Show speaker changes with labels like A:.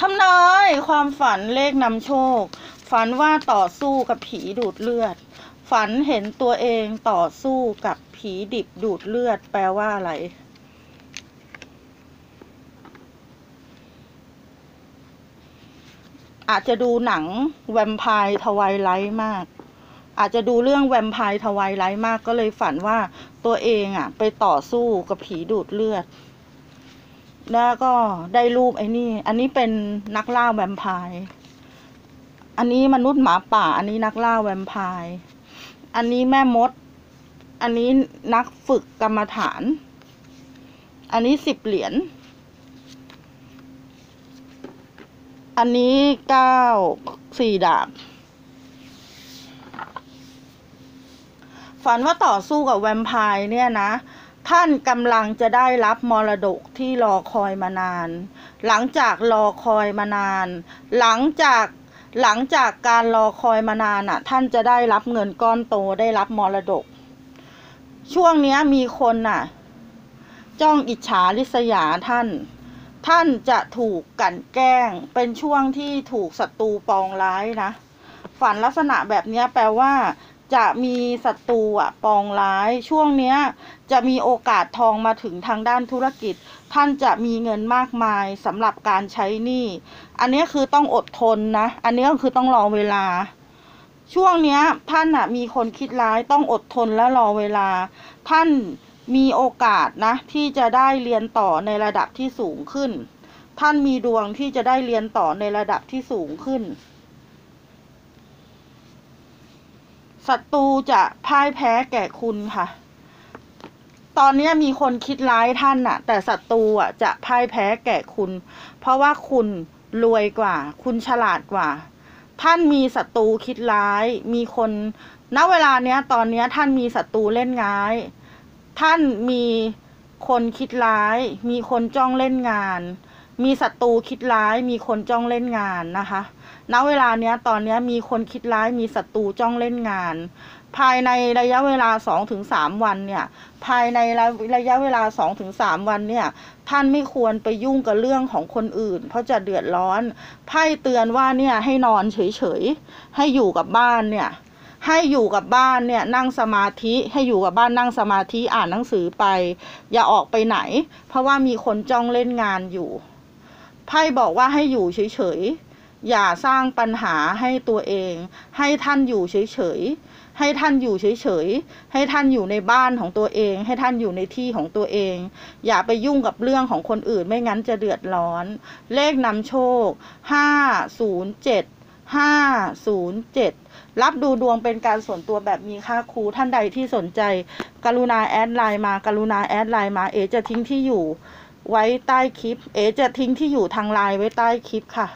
A: ทำนายความฝันเลขนำโชค ฝันว่าต่อสู้กับผีดูดเลือด ฝันเห็นตัวเองต่อสู้กับผีดิบดูดเลือด แปลว่าอะไร อาจจะดูหนังแวมไพร์ทวายไลท์มาก อาจจะดูเรื่องแวมไพร์ทวายไลท์มากก็เลยฝันว่าตัวเองอะ ไปต่อสู้กับผีดูดเลือด แล้วก็ได้รูปไอ้นี่ อันนี้เป็นนักล่าแวมไพร์ อันนี้มนุษย์หมาป่า อันนี้นักล่าแวมไพร์ อันนี้แม่มด อันนี้นักฝึกกรรมฐาน อันนี้สิบเหรียญ อันนี้เก้าสี่ดาบ ฝันว่าต่อสู้กับแวมไพร์เนี่ยนะ ท่านกำลังจะได้รับมรดกที่รอคอยมานาน หลังจากรอคอยมานาน หลังจากหลังจากการรอคอยมานานอะ ท่านจะได้รับเงินก้อนโตได้รับมรดก ช่วงนี้มีคนน่ะ จ้องอิจฉาริษยาท่าน ท่านจะถูกกันแกล้ง เป็นช่วงที่ถูกศัตรูปองร้ายนะ ฝันลักษณะแบบนี้แปลว่า จะมีศัตรูอะปองร้าย ช่วงเนี้ยจะมีโอกาสทองมาถึงทางด้านธุรกิจ ท่านจะมีเงินมากมายสำหรับการใช้หนี้อันนี้คือต้องอดทนนะ อันนี้ก็คือต้องรอเวลา ช่วงเนี้ยท่านอะมีคนคิดร้ายต้องอดทนและรอเวลา ท่านมีโอกาสนะ ที่จะได้เรียนต่อในระดับที่สูงขึ้น ท่านมีดวงที่จะได้เรียนต่อในระดับที่สูงขึ้น ศัตรูจะพ่ายแพ้แก่คุณค่ะ ตอนนี้มีคนคิดร้ายท่านน่ะ แต่ศัตรูอะจะพ่ายแพ้แก่คุณ เพราะว่าคุณรวยกว่า คุณฉลาดกว่า ท่านมีศัตรูคิดร้าย มีคนณเวลาเนี้ย ตอนเนี้ยท่านมีศัตรูเล่นงาย ท่านมีคนคิดร้าย มีคนจ้องเล่นงาน มีศัตรูคิดร้ายมีคนจ้องเล่นงานนะคะณเวลาเนี้ยตอนเนี้ยมีคนคิดร้ายมีศัตรูจ้องเล่นงาน ภายในระยะเวลาสองถึงสามวันเนี่ย ภายในระยะเวลาสองถึงสามวันเนี่ย ท่านไม่ควรไปยุ่งกับเรื่องของคนอื่น เพราะจะเดือดร้อนไพ่เตือนว่าเนี่ยให้นอนเฉยๆ ให้อยู่กับบ้านเนี่ยให้อยู่กับบ้านเนี่ยนั่งสมาธิให้อยู่กับบ้านนั่งสมาธิอ่านหนังสือไป อย่าออกไปไหน เพราะว่ามีคนจ้องเล่นงานอยู่ ไพ่บอกว่าให้อยู่เฉยๆ อย่าสร้างปัญหาให้ตัวเอง ให้ท่านอยู่เฉยๆ ให้ท่านอยู่เฉยๆ ให้ท่านอยู่ในบ้านของตัวเอง ให้ท่านอยู่ในที่ของตัวเอง อย่าไปยุ่งกับเรื่องของคนอื่นไม่งั้นจะเดือดร้อน เลขนำโชคห้าศูนย์เจ็ดห้าศูนย์เจ็ดรับดูดวงเป็นการส่วนตัวแบบมีค่าครูท่านใดที่สนใจ กรุณา add LINE มา กรุณา add LINE มา เอจะทิ้งที่อยู่ ไว้ใต้คลิป เอจะทิ้งที่อยู่ทางไลน์ไว้ใต้คลิปค่ะ